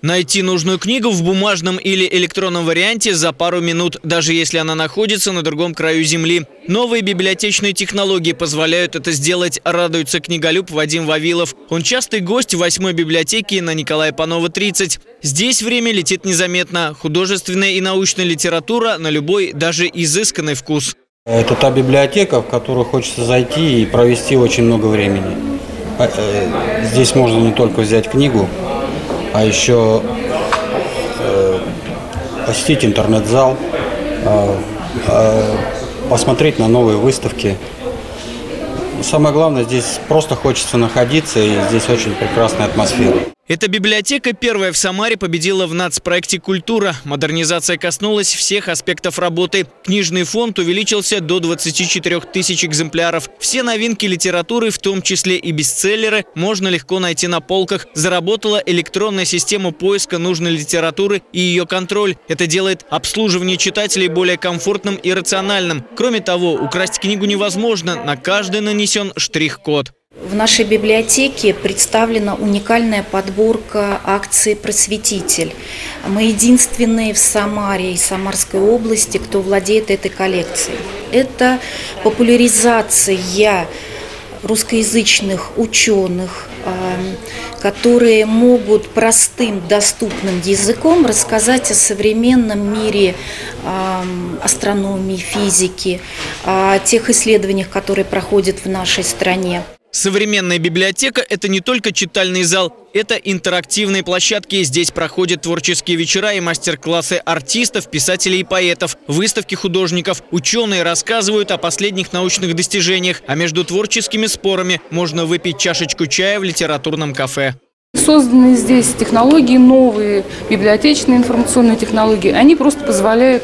Найти нужную книгу в бумажном или электронном варианте за пару минут, даже если она находится на другом краю земли. Новые библиотечные технологии позволяют это сделать, радуется книголюб Вадим Вавилов. Он частый гость восьмой библиотеки на Николая Панова 30. Здесь время летит незаметно. Художественная и научная литература на любой, даже изысканный вкус. Это та библиотека, в которую хочется зайти и провести очень много времени. Э, здесь можно не только взять книгу, а еще э, посетить интернет-зал, э, э, посмотреть на новые выставки. Самое главное, здесь просто хочется находиться, и здесь очень прекрасная атмосфера. Эта библиотека первая в Самаре победила в нацпроекте «Культура». Модернизация коснулась всех аспектов работы. Книжный фонд увеличился до 24 тысяч экземпляров. Все новинки литературы, в том числе и бестселлеры, можно легко найти на полках. Заработала электронная система поиска нужной литературы и ее контроль. Это делает обслуживание читателей более комфортным и рациональным. Кроме того, украсть книгу невозможно. На каждый нанесен штрих-код. В нашей библиотеке представлена уникальная подборка акций «Просветитель». Мы единственные в Самаре и Самарской области, кто владеет этой коллекцией. Это популяризация русскоязычных ученых, эм, которые могут простым, доступным языком рассказать о современном мире эм, астрономии, физики, о тех исследованиях, которые проходят в нашей стране. Современная библиотека – это не только читальный зал, это интерактивные площадки. Здесь проходят творческие вечера и мастер-классы артистов, писателей и поэтов, выставки художников. Ученые рассказывают о последних научных достижениях, а между творческими спорами можно выпить чашечку чая в литературном кафе. Созданы здесь технологии новые, библиотечные информационные технологии. Они просто позволяют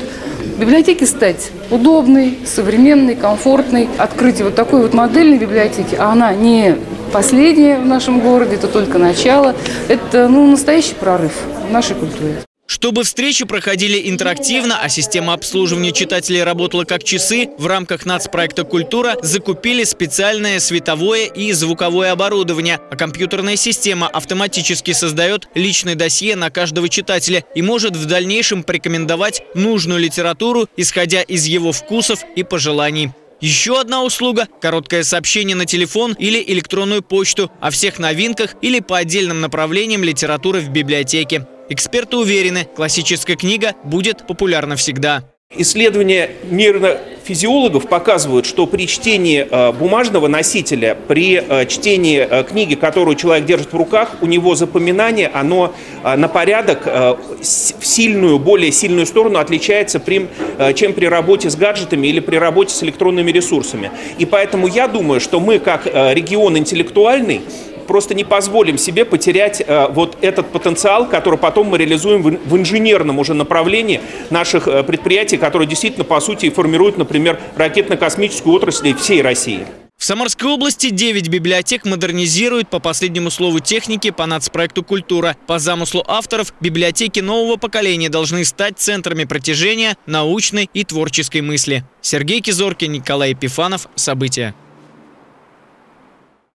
библиотеке стать удобной, современной, комфортной. Открытие вот такой вот модельной библиотеки, а она не последняя в нашем городе, это только начало. Это ну, настоящий прорыв в нашей культуре. Чтобы встречи проходили интерактивно, а система обслуживания читателей работала как часы, в рамках нацпроекта «Культура» закупили специальное световое и звуковое оборудование, а компьютерная система автоматически создает личное досье на каждого читателя и может в дальнейшем порекомендовать нужную литературу, исходя из его вкусов и пожеланий. Еще одна услуга – короткое сообщение на телефон или электронную почту о всех новинках или по отдельным направлениям литературы в библиотеке. Эксперты уверены, классическая книга будет популярна всегда. Исследования нейрофизиологов показывают, что при чтении э, бумажного носителя, при э, чтении э, книги, которую человек держит в руках, у него запоминание, оно на порядок в сильную, более сильную сторону отличается, чем при работе с гаджетами или при работе с электронными ресурсами. И поэтому я думаю, что мы, как регион интеллектуальный, просто не позволим себе потерять э, вот этот потенциал, который потом мы реализуем в, инженерном уже направлении наших э, предприятий, которые действительно, по сути, формируют, например, ракетно-космическую отрасль всей России. В Самарской области 9 библиотек модернизируют по последнему слову техники по нацпроекту «Культура». По замыслу авторов, библиотеки нового поколения должны стать центрами протяжения научной и творческой мысли. Сергей Кизоркин, Николай Епифанов. События.